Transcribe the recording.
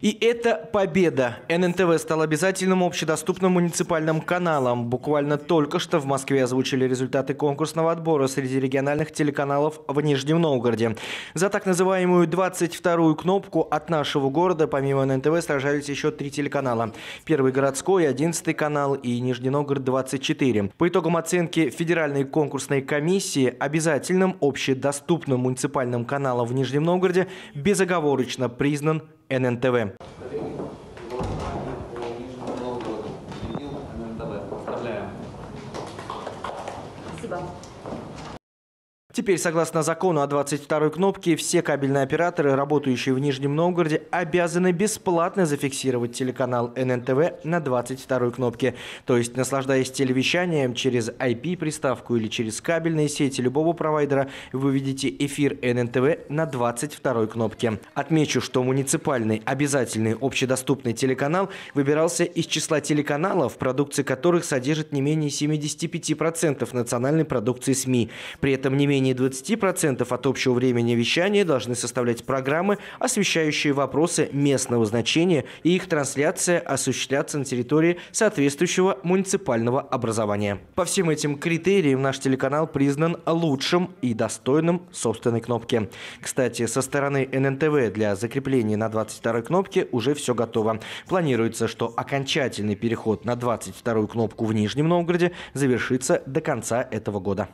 И это победа. ННТВ стал обязательным общедоступным муниципальным каналом. Буквально только что в Москве озвучили результаты конкурсного отбора среди региональных телеканалов в Нижнем Новгороде. За так называемую 22-ю кнопку от нашего города, помимо ННТВ, сражались еще три телеканала. Первый городской, 11 канал и Нижний Новгород 24. По итогам оценки Федеральной конкурсной комиссии обязательным общедоступным муниципальным каналом в Нижнем Новгороде безоговорочно признан ННТВ. Спасибо. Теперь, согласно закону о 22-й кнопке, все кабельные операторы, работающие в Нижнем Новгороде, обязаны бесплатно зафиксировать телеканал ННТВ на 22-й кнопке. То есть, наслаждаясь телевещанием через IP-приставку или через кабельные сети любого провайдера, вы видите эфир ННТВ на 22-й кнопке. Отмечу, что муниципальный обязательный общедоступный телеканал выбирался из числа телеканалов, продукция которых содержит не менее 75% национальной продукции СМИ. При этом не менее менее 20% от общего времени вещания должны составлять программы, освещающие вопросы местного значения, и их трансляция осуществляться на территории соответствующего муниципального образования. По всем этим критериям наш телеканал признан лучшим и достойным собственной кнопки. Кстати, со стороны ННТВ для закрепления на 22 кнопке уже все готово. Планируется, что окончательный переход на 22 кнопку в Нижнем Новгороде завершится до конца этого года.